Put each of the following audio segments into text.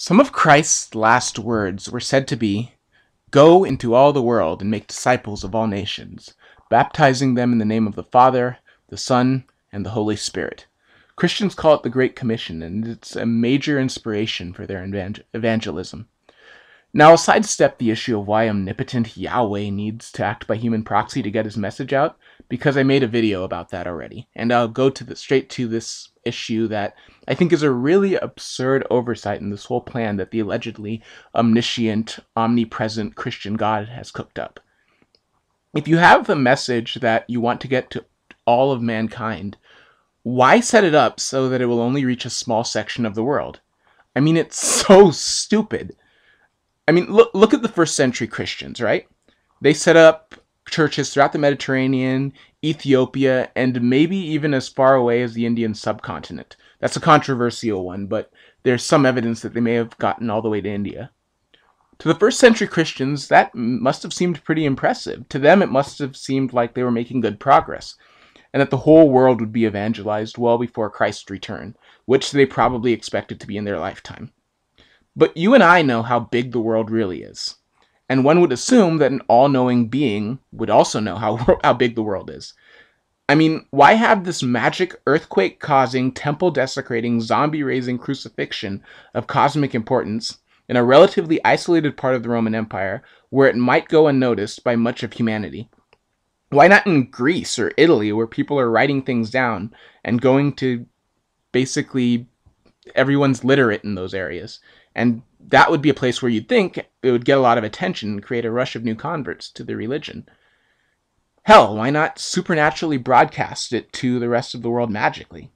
Some of Christ's last words were said to be, Go into all the world and make disciples of all nations, baptizing them in the name of the Father, the Son, and the Holy Spirit. Christians call it the Great Commission, and it's a major inspiration for their evangelism. Now, I'll sidestep the issue of why omnipotent Yahweh needs to act by human proxy to get his message out, because I made a video about that already, and I'll go to the, straight to this issue that I think is a really absurd oversight in this whole plan that the allegedly omniscient, omnipresent Christian God has cooked up. If you have a message that you want to get to all of mankind, why set it up so that it will only reach a small section of the world? I mean, it's so stupid. I mean, look, look at the first century Christians, right? They set up churches throughout the Mediterranean, Ethiopia, and maybe even as far away as the Indian subcontinent. That's a controversial one, but there's some evidence that they may have gotten all the way to India. To the first century Christians, that must have seemed pretty impressive. To them, it must have seemed like they were making good progress, and that the whole world would be evangelized well before Christ's return, which they probably expected to be in their lifetime. But you and I know how big the world really is and one would assume that an all-knowing being would also know how, how big the world is. I mean, why have this magic earthquake-causing, temple-desecrating, zombie-raising crucifixion of cosmic importance in a relatively isolated part of the Roman Empire where it might go unnoticed by much of humanity? Why not in Greece or Italy where people are writing things down and going to basically everyone's literate in those areas and that would be a place where you'd think it would get a lot of attention and create a rush of new converts to the religion. Hell, why not supernaturally broadcast it to the rest of the world magically?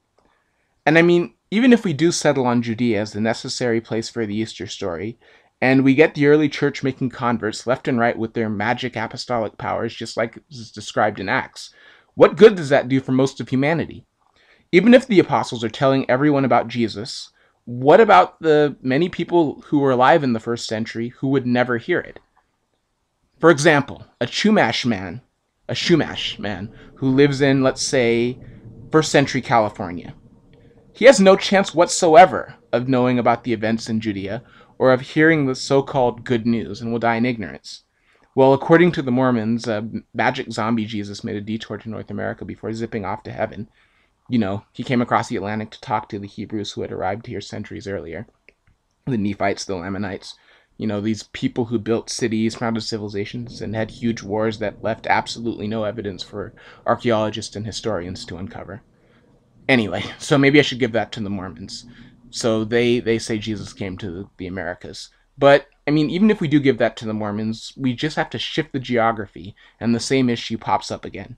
And I mean, even if we do settle on Judea as the necessary place for the Easter story, and we get the early church making converts left and right with their magic apostolic powers, just like is described in Acts, what good does that do for most of humanity? Even if the apostles are telling everyone about Jesus, what about the many people who were alive in the first century who would never hear it? For example, a Chumash man, a Chumash man who lives in, let's say, first century California. He has no chance whatsoever of knowing about the events in Judea or of hearing the so-called good news and will die in ignorance. Well, according to the Mormons, a magic zombie Jesus made a detour to North America before zipping off to heaven, you know, he came across the Atlantic to talk to the Hebrews who had arrived here centuries earlier. The Nephites, the Lamanites, you know, these people who built cities, founded civilizations, and had huge wars that left absolutely no evidence for archaeologists and historians to uncover. Anyway, so maybe I should give that to the Mormons. So they, they say Jesus came to the Americas. But, I mean, even if we do give that to the Mormons, we just have to shift the geography, and the same issue pops up again.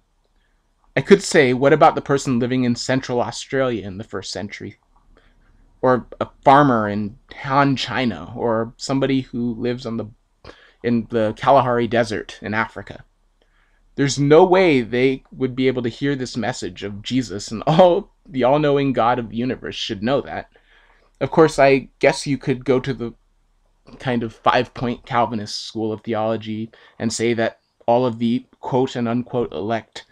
I could say, what about the person living in central Australia in the first century? Or a farmer in Han, China, or somebody who lives on the in the Kalahari Desert in Africa. There's no way they would be able to hear this message of Jesus, and all the all-knowing God of the universe should know that. Of course, I guess you could go to the kind of five-point Calvinist school of theology and say that all of the quote and unquote elect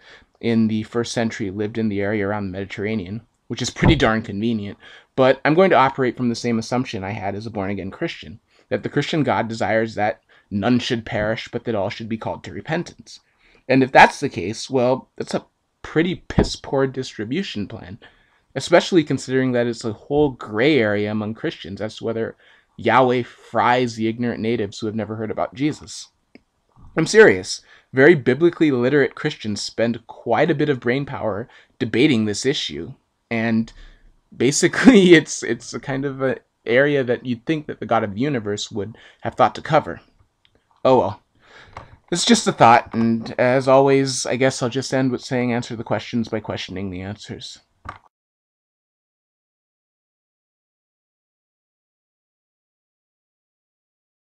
in the first century lived in the area around the Mediterranean, which is pretty darn convenient. But I'm going to operate from the same assumption I had as a born again Christian that the Christian God desires that none should perish, but that all should be called to repentance. And if that's the case, well, that's a pretty piss poor distribution plan, especially considering that it's a whole gray area among Christians as to whether Yahweh fries the ignorant natives who have never heard about Jesus. I'm serious. Very biblically literate Christians spend quite a bit of brain power debating this issue. And basically it's it's a kind of an area that you'd think that the God of the universe would have thought to cover. Oh well. It's just a thought, and as always, I guess I'll just end with saying answer the questions by questioning the answers.